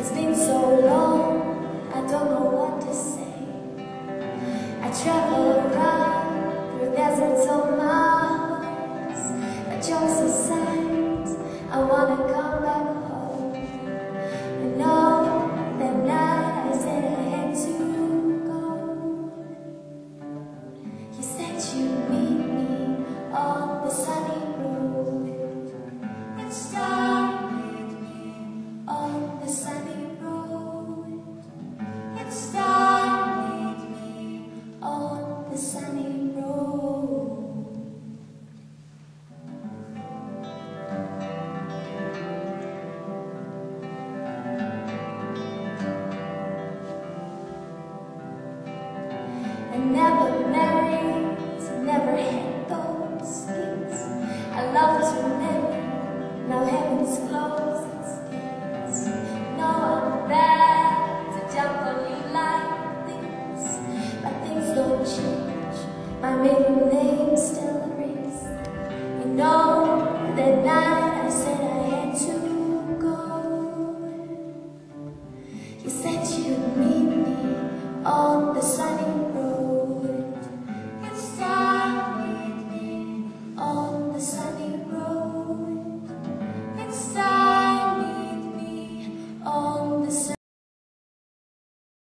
It's been so long, I don't know what to say. I travel around through deserts of miles. I chose the sight, I wanna come back home. never married, never had those things. I love to remember, now heaven's closed its gates. I'm bad to jump on you like this, but things don't change. My maiden name still rings. You know that night I said I had to go. You said you'd meet me on the sun.